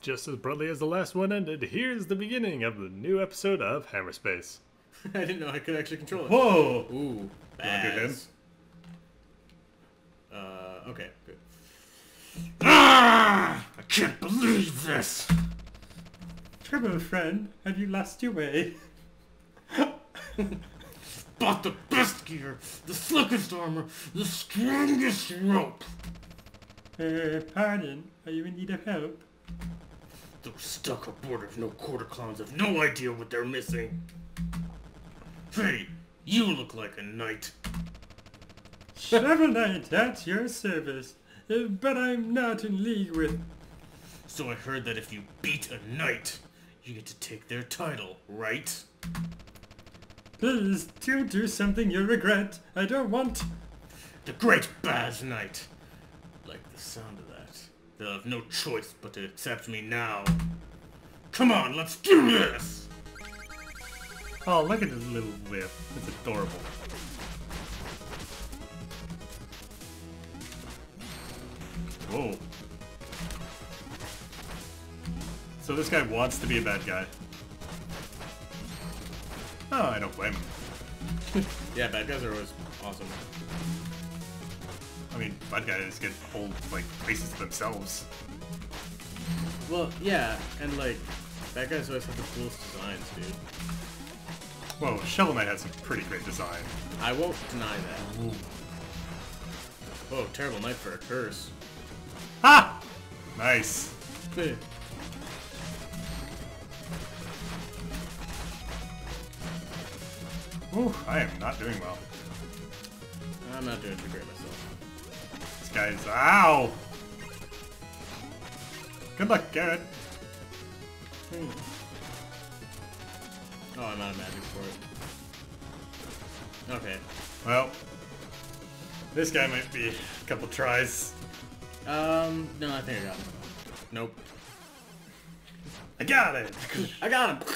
just as abruptly as the last one ended, here's the beginning of the new episode of Hammerspace. I didn't know I could actually control it. Whoa! Ooh, wanna do Baz. Uh, okay, good. Ah! I can't believe this! Turbo friend, have you lost your way? Bought the best gear, the slickest armor, the strongest rope! Uh, pardon, are you in need of help? Those stuck aboard of no quarter clowns have no idea what they're missing. Hey, you look like a knight. Knight at your service, uh, but I'm not in league with... So I heard that if you beat a knight, you get to take their title, right? Please, don't do something you'll regret. I don't want... The great Baz Knight. Like the sound of. They'll have no choice but to accept me now. Come on, let's do this! Oh, look at this little whip. It's adorable. Whoa. So this guy wants to be a bad guy. Oh, I don't blame him. Yeah, bad guys are always awesome. I mean, bad guys get whole, like, places to themselves. Well, yeah, and like, bad guys always have the coolest designs, dude. Whoa, Shovel Knight has some pretty great design. I won't deny that. Whoa, terrible night for a curse. Ah! Nice. Ooh, I am not doing well. I'm not doing too great myself. Guy's... Ow! Good luck, Garrett. Oh, I'm out of magic for it. Okay. Well, this guy might be a couple tries. Um, no, I think I got him. Nope. I got it! I got him!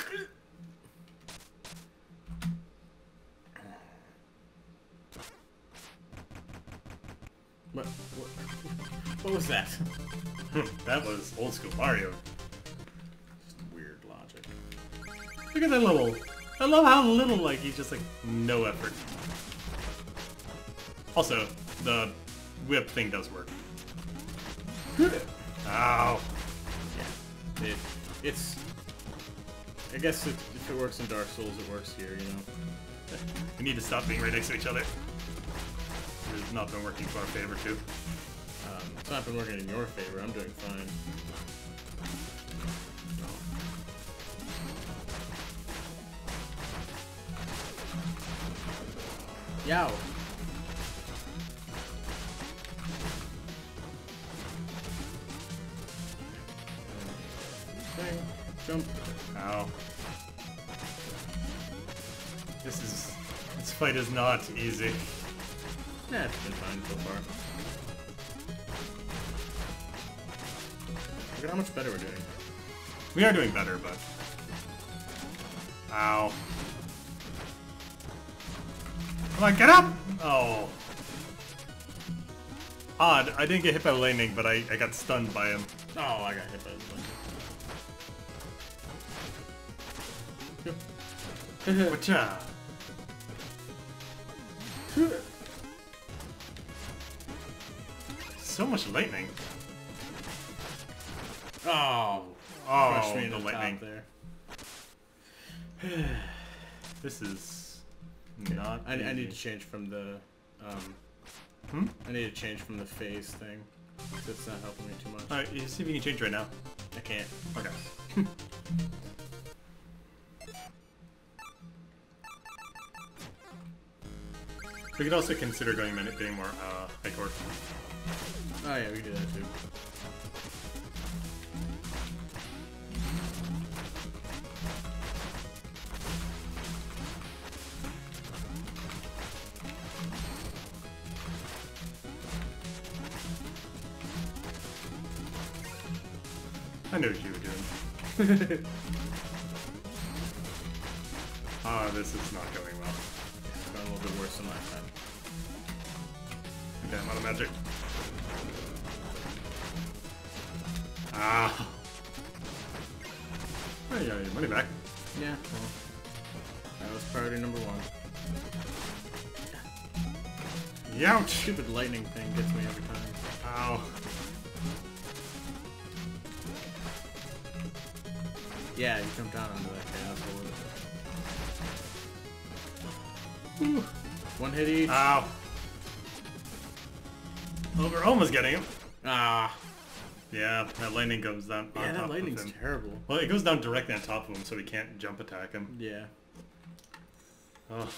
Was that? that was old school Mario. Weird logic. Look at that little... I love how little, like, he's just like, no effort. Also, the whip thing does work. Ow. Yeah. It, it's... I guess if it works in Dark Souls, it works here, you know? We need to stop being right next to each other. It's not been working to our favor, too. It's not been working in your favor. I'm doing fine. Yow. Jump. Ow. This is... This fight is not easy. Nah, it's been fine so far. Look at how much better we're doing. We are doing better, but... Ow. Come on, get up! Oh. Odd, I didn't get hit by the lightning, but I, I got stunned by him. Oh, I got hit by the button. Wacha! So much lightning. Oh, Oh, crushed me in the the lightning. there. This is not. I, I need to change from the, um, Hmm? I need to change from the phase thing. It's not helping me too much. Alright, you see if you can change right now. I can't. Okay. we could also consider going getting more uh, high court. Oh yeah, we can do that too. I knew what you were doing. Ah, this is not going well. It's going a little bit worse than last time. Okay, I'm out of magic. Ah. Oh, yeah, your money back. Yeah, well, that was priority number one. Youch! Stupid lightning thing gets me every time. Ow. Yeah, you jump down onto that. Ooh. One hit each. Ow. Oh, we're almost getting him. ah. Yeah, that lightning goes down on Yeah, top that of lightning's him. terrible. Well, it goes down directly on top of him, so we can't jump attack him. Yeah. Oh.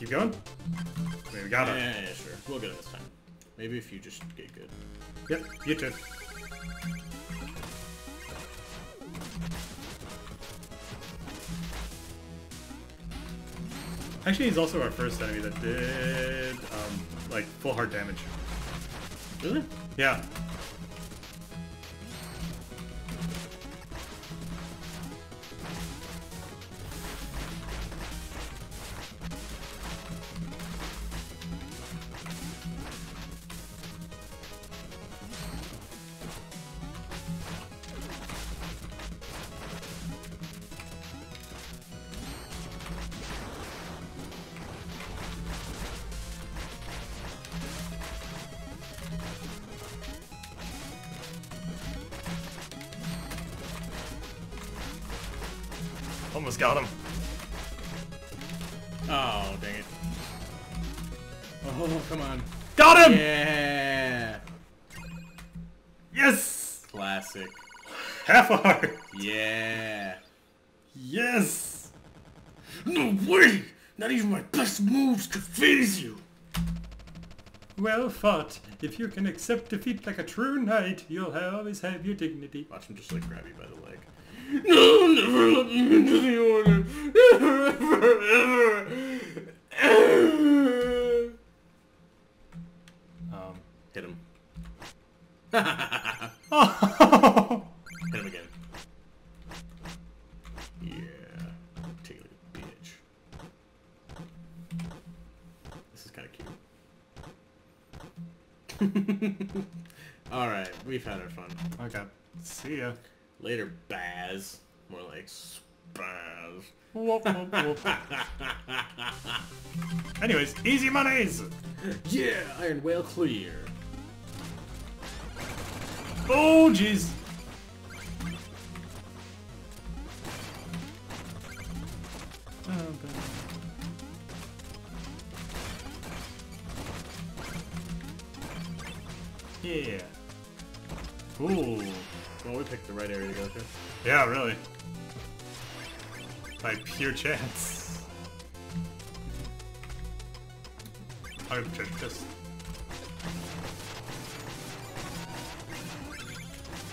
Keep going? Okay, we got Yeah, him. yeah, yeah, sure. We'll get it this time. Maybe if you just get good. Yep, you too. Actually, he's also our first enemy that did, um, like, full heart damage. Really? Yeah. No way! Not even my best moves could phase you! Well fought. If you can accept defeat like a true knight, you'll always have your dignity. Watch him just like grab you by the leg. No, never let me into the order! Never, ever, ever! Um. Hit him. Oh! Hit him again. Yeah. Take it like a bitch. This is kind of cute. Alright, we've had our fun. okay. See ya. Later, Baz. More like Spaz. Whoop, whoop, whoop. Anyways, easy monies! yeah, Iron Whale clear. Oh, jeez. Yeah. Ooh. Picked the right area to go to. Yeah, really. By pure chance. I would just, just.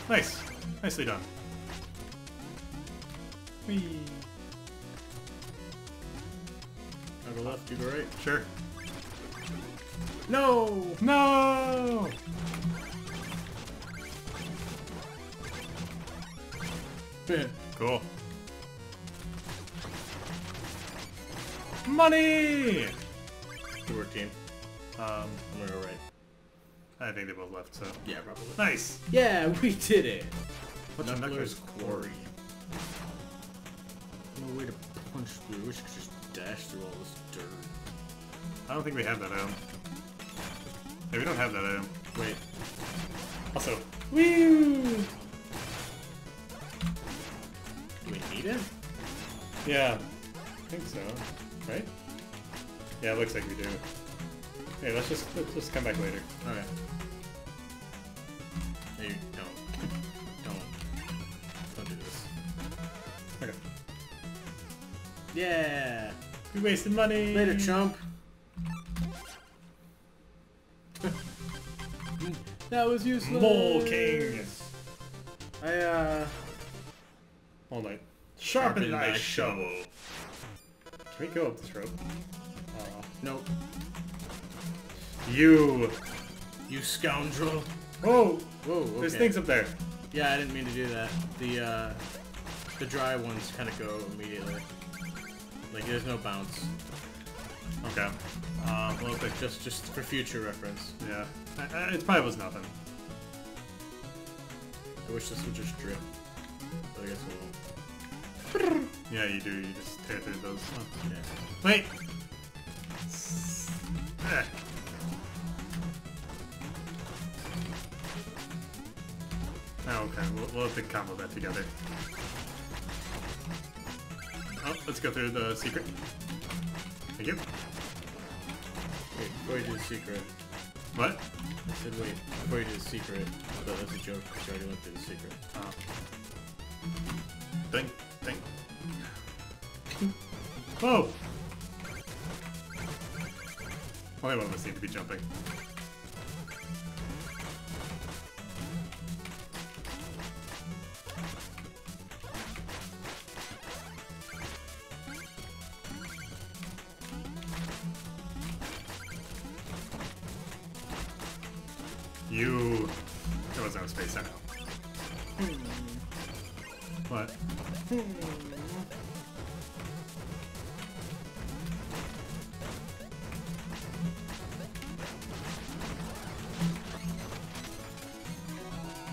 Nice. Nicely done. Whee. I go left, you go right. Sure. No! No! Cool. Money! Good work, team. Um, I'm gonna go right. I think they both left, so. Yeah, probably. Nice! Yeah, we did it! What's a Knuckler's Knuckler's Quarry. No way to punch through. We should just dash through all this dirt. I don't think we have that item. Yeah, we don't have that item. Wait. Also, Woo! Do we need it? yeah, I think so. Right? Yeah, it looks like we do. Hey, let's just let's just come back later. Okay. No, you don't. Don't. Don't do this. Okay. Yeah! We wasted money. Later, chump! that was useless! Mole Knight. I, uh... All night. Sharpen Sharpen thy thy shovel. Can we go up this rope? Aw. Nope. You. You scoundrel! Whoa! Whoa, okay. There's things up there. Yeah, I didn't mean to do that. The, uh... The dry ones kind of go immediately. Like, there's no bounce. Okay. Uh, well, just, just for future reference. yeah. I, I, it probably was nothing. I wish this would just drip. But I guess it won't. Yeah, you do. You just tear through those. Oh. Yeah. Wait! Eh. Oh, okay, we'll, we'll have to combo that together. Oh, let's go through the secret. Thank you. Wait, before you do the secret. What? I said wait, before you do the secret. I thought that was a joke because you already went through the secret. Oh. Oh. Whoa! Only one of us need to be jumping.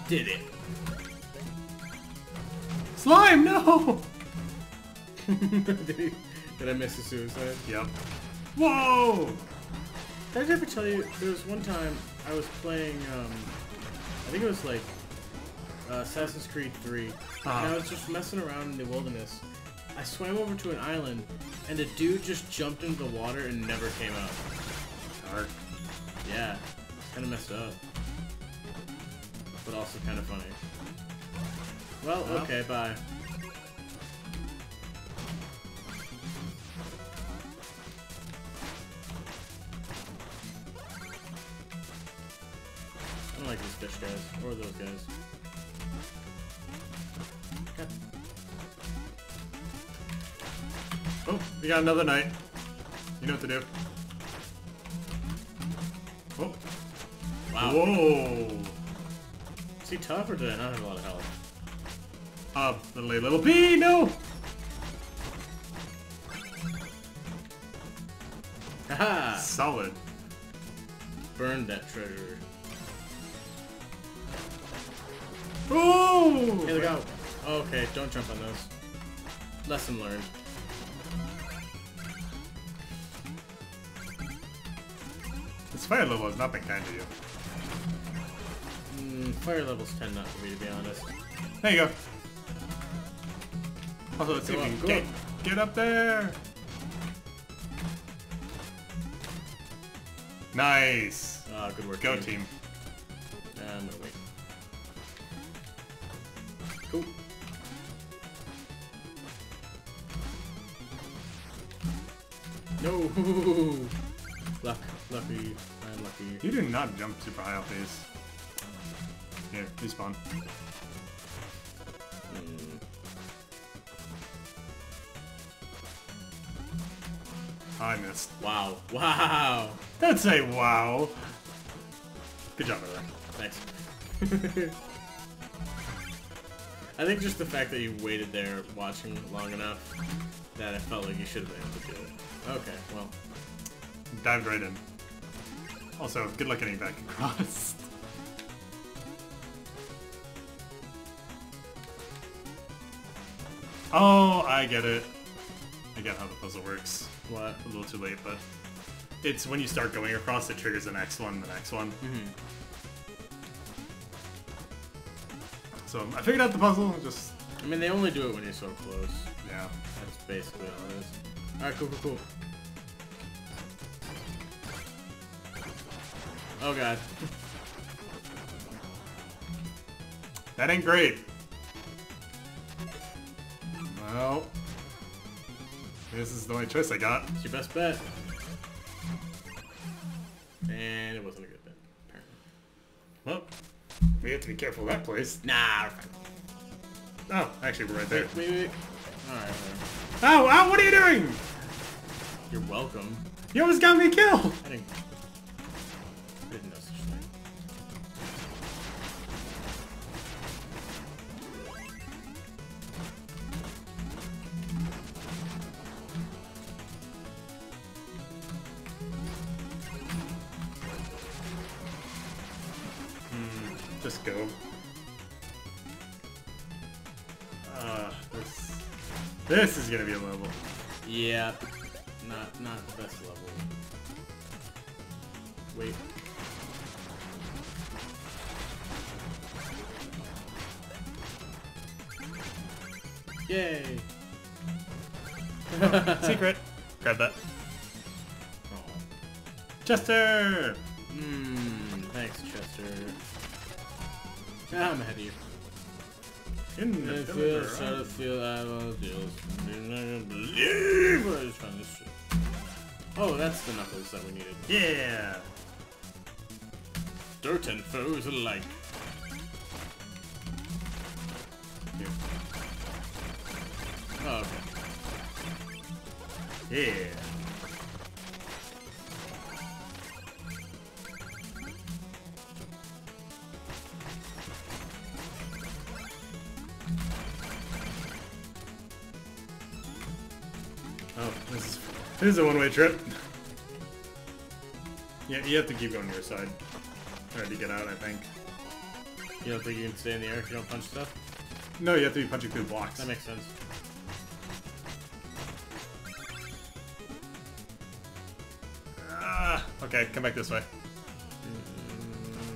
Did it. Slime, no! did, he, did I miss a suicide? Yep. Whoa! Did I ever tell you, there was one time I was playing, um, I think it was like uh, Assassin's Creed 3, and I was just messing around in the wilderness. I swam over to an island, and a dude just jumped into the water and never came out. Dark. Yeah, It's kind of messed up. But also kind of funny. Well, Well. okay, bye. I don't like these fish guys, or those guys. Oh, we got another knight. You know what to do. Oh. Wow. Whoa! Is he tough, or did I not have a lot of health? Uh, little A, little B, no! Haha! Solid. Burned that treasure. Oh! Hey, look out! Okay, don't jump on those. Lesson learned. This fire level has not been kind to you. Fire levels tend not to be, to be honest. There you go. Also, let's see if we can get, get up there. Nice. Ah, good work. Go team. I'm gonna wait. Cool. No! Luck. Lucky. I'm lucky. You do not jump super high off these. Here, respawn. Mm. I missed. Wow. Wow! Don't say wow. Good job, brother. Thanks. I think just the fact that you waited there watching long enough that I felt like you should have been able to do it. Okay, well. Dived right in. Also, good luck getting back across. Oh, I get it. I get how the puzzle works. What? A little too late, but it's when you start going across, it triggers the next one, the next one. Mm-hmm. So I figured out the puzzle. Just I mean, they only do it when you're so close. yeah. That's basically all it is. Alright, cool, cool, cool. Oh god. That ain't great. Well, this is the only choice I got. It's your best bet. And it wasn't a good bet, apparently. Well, we have to be careful of that place. Nah, we're fine. Oh, actually, we're right there. Wait, wait, wait. Alright. Oh, oh, what are you doing? You're welcome. You almost got me killed. I didn't... Yeah, not not the best level. Wait. Yay! Secret. Grab that. Oh. Chester. Mmm, thanks, Chester. Ah, I'm ahead of you. In the I feel, villager. start feel I will do. I'm not gonna believe I just found this shit. Oh, that's the knuckles that we needed. Yeah. Dirt and foes alike. Here. Oh, okay. Yeah. This is a one-way trip. Yeah, you have to keep going to your side. Try to get out, I think. You don't think you can stay in the air if you don't punch stuff? No, you have to be punching through blocks. That makes sense. Ah, okay, come back this way.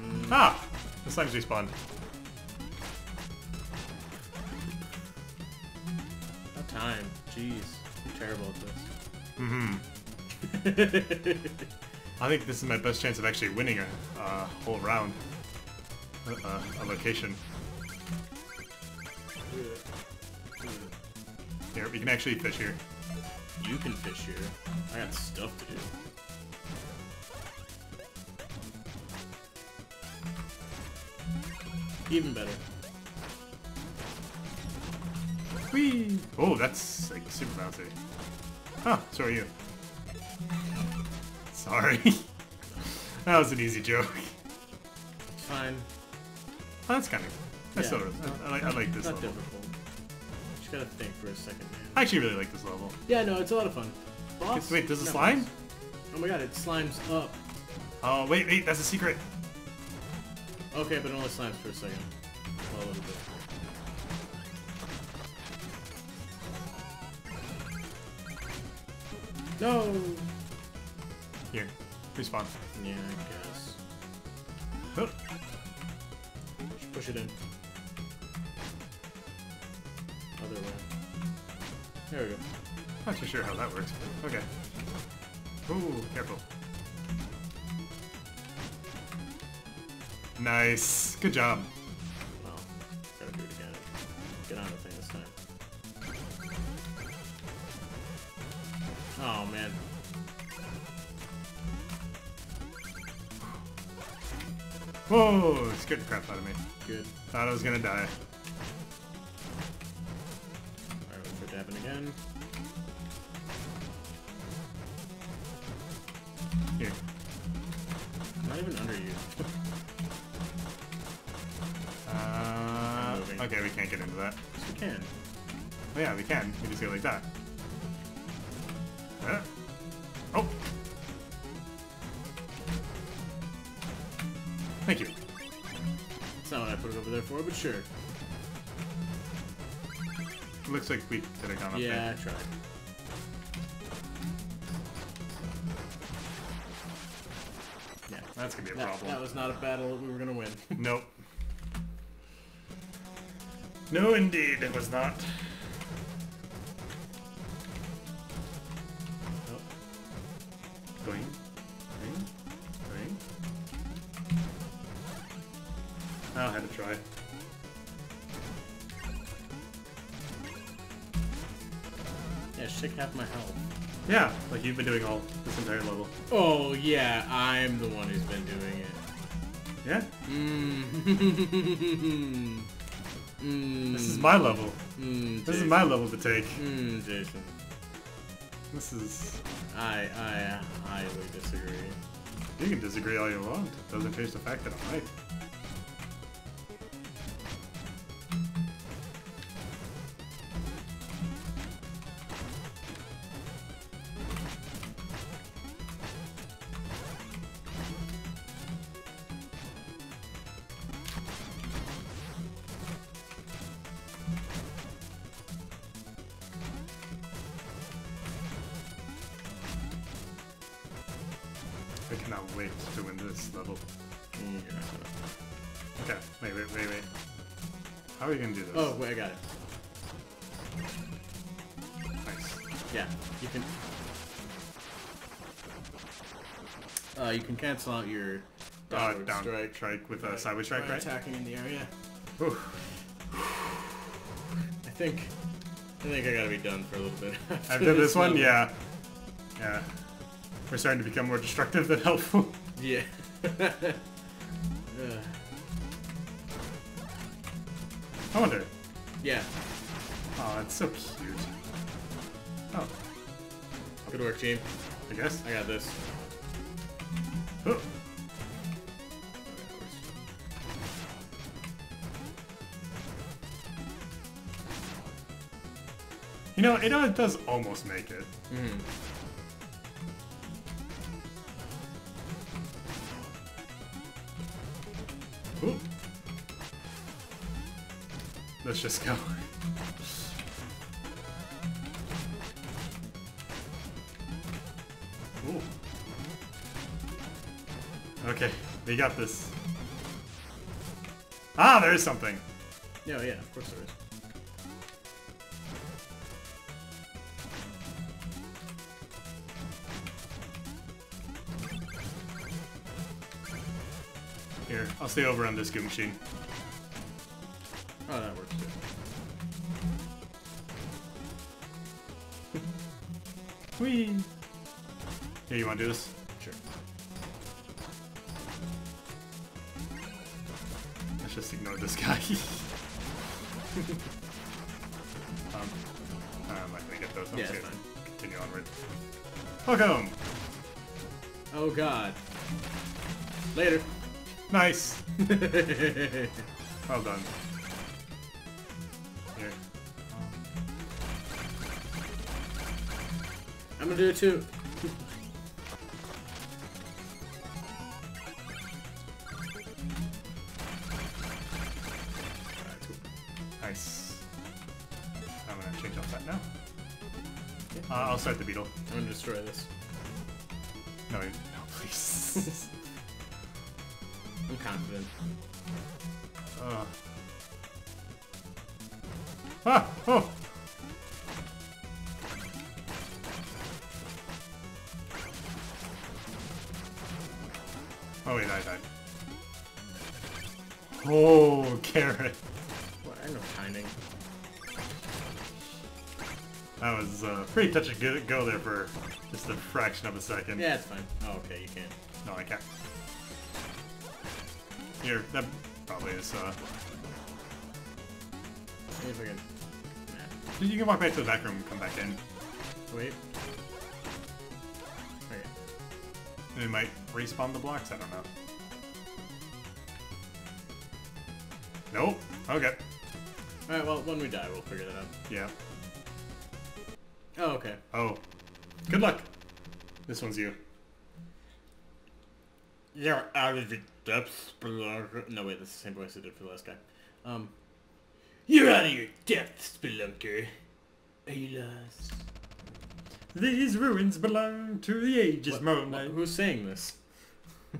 Mm, Ah! The slimes respawned. About time. Jeez. I'm terrible at Mm-hmm. I think this is my best chance of actually winning a uh, whole round. Uh, a location. Here, we can actually fish here. you can fish here. I got stuff to do. Even better. Whee! Oh, that's like super bouncy. Huh, so are you. Sorry. that was an easy joke. It's fine. Oh, that's kind of. I Yeah, still, it's I, I like, I like this Not level. difficult. Just gotta think for a second, man. I actually really like this level. Yeah, no, it's a lot of fun. Boss? Wait, does it No, slime? boss. Oh my god, it slimes up. Oh, wait, wait, that's a secret. Okay, but it only slimes for a second. Well, a little bit. No! Here, respawn. Yeah, I guess. Just push it in. Other way. There we go. not too sure how that works. Okay. Ooh, careful. Nice. Good job. Well, gotta do it again. Get on the thing this time. Oh man. Whoa, scared the crap out of me. Good. Thought I was gonna die. Alright, wait for it to happen again. Here. Not even under you. Uh, okay, we can't get into that. Yes, we can. Oh, yeah, we can. We just go like that. There for, but sure. Looks like we could have gone up Yeah, there. I tried. Yeah. That's gonna be a That, problem. that was not a battle that we were gonna win. Nope. No, indeed, it was not. You've been doing all this entire level. Oh yeah, I'm the one who's been doing it. Yeah? Mmm. Mmm. This is my level. Mmm. This is my level to take. Mmm, Jason. This is... I I highly disagree. You can disagree all you want. Doesn't change the fact that I'm right. I cannot wait to win this level. Gonna. Okay, wait, wait, wait, wait. How are we gonna do this? Oh, wait, I got it. nice. Yeah, you can. Uh, you can cancel out your Uh, down strike. strike with a sideways strike, right? Attacking in the area. Whew. I think. I think I gotta be done for a little bit. After this one, level. yeah. Yeah. We're starting to become more destructive than helpful. Yeah. Ugh. I wonder. yeah. Oh, it's so cute. Oh, Good work, team. I guess. I got this. Oh. You know, it uh, does almost make it. Mm. Let's just go. Ooh. Okay, we got this. Ah, there is something. Yeah, yeah, of course there is. Here, I'll stay over on this goo machine. Oh, that works too. Whee! Here, you wanna do this? Sure. Let's just ignore this guy. um, I'm not gonna get those. I'm Yeah, just gonna continue onward. Welcome! Oh god. Later. Nice! Well done. I'm gonna do it too. Nice. I'm gonna change off that now. Uh, I'll start the beetle. I'm gonna destroy this. Pretty touch and go- go there for just a fraction of a second. Yeah, it's fine. Oh, okay, you can't. No, I can't. Here, that probably is, uh... See if I can. Nah. You can walk back to the back room and come back in. Wait. Okay. And it might respawn the blocks, I don't know. Nope. Okay. Alright, well, when we die, we'll figure that out. Yeah. Oh, okay. Oh. Good luck. This one's you. You're out of the depths, Spelunker. No, wait, that's the same voice I did for the last guy. Um. You're out of your depths, Spelunker. Are you lost? These ruins belong to the ages, What- what- who's saying this?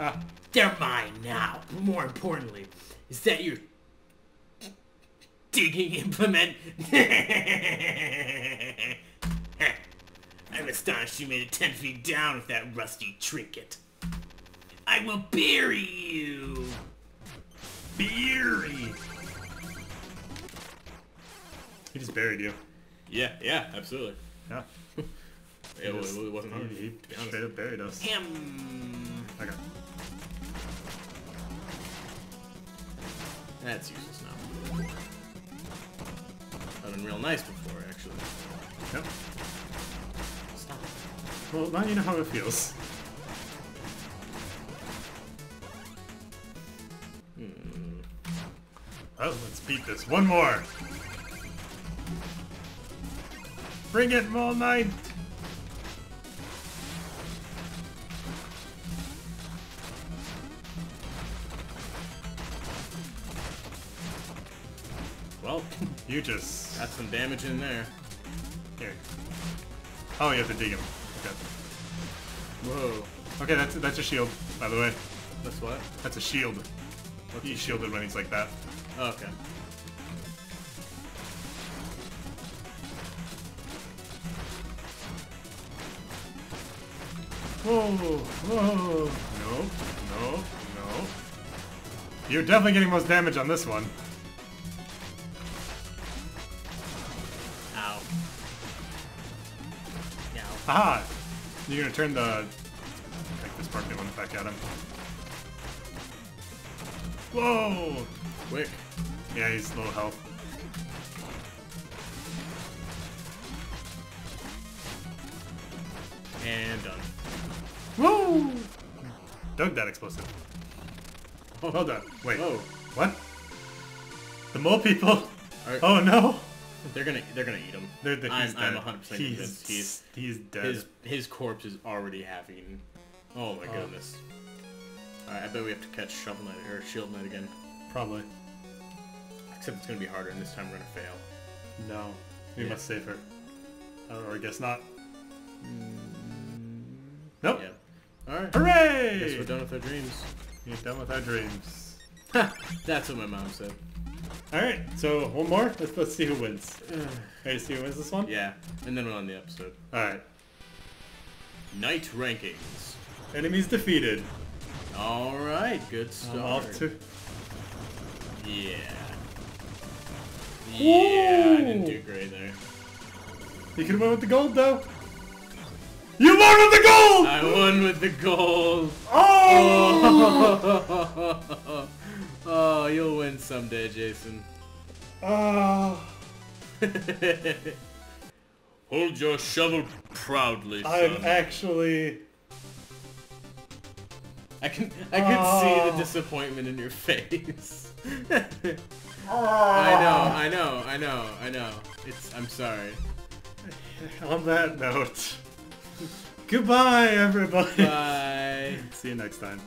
Ah, They're mine now. But more importantly, is that your digging implement? I'm astonished you made it ten feet down with that rusty trinket. I will bury you. Beery! He just buried you. Yeah, yeah, absolutely. Yeah. It, just- it wasn't hard. He, he to be straight up buried us. Him. Okay. That's useless now. Been real nice before, actually. Yep. Stop. Well, now you know how it feels. Hmm. Well, let's beat this. One more. Bring it, Mole Knight! You just... got some damage in there. Here. Oh, you have to dig him. Okay. Whoa. Okay, that's that's a shield, by the way. That's what? That's a shield. He's shielded when he's like that. Oh, okay. Whoa, whoa. No, no, no. You're definitely getting most damage on this one. You're gonna turn the... Like this Sparkly one back at him. Whoa! Quick. Yeah, he's low health. And done. Whoa! Dug that explosive. Oh, hold on. Wait. Whoa. What? The mole people? Are- Oh no! They're gonna they're gonna eat him. They're, they're, I'm I'm dead. 100 percent he's, convinced he's he's dead. his his corpse is already having. Oh my Oh. goodness. Alright, I bet we have to catch Shovel Knight or Shield Knight again. Probably. Except it's gonna be harder, and this time we're gonna fail. No. We Yeah. must save her. Or I guess not. Mm, nope. Yeah. Alright. Hooray! Guess we're done with our dreams. You're done with our dreams. That's what my mom said. Alright, so one more? Let's, let's see who wins. To see who wins this one? Yeah, and then we'll end the episode. Alright. Night rankings. Enemies defeated. Alright, good I'm start. off to... Yeah. Yeah, I didn't do great there. You could have won with the gold, though. You won with the gold! I won with the gold. Oh! oh, you'll win someday, Jason. Oh. Hold your shovel proudly, I'm actually... I can I can see the ah. disappointment in your face. I know, ah. I know, I know, I know. It's I'm sorry. On that note, goodbye, everybody. Bye. See you next time.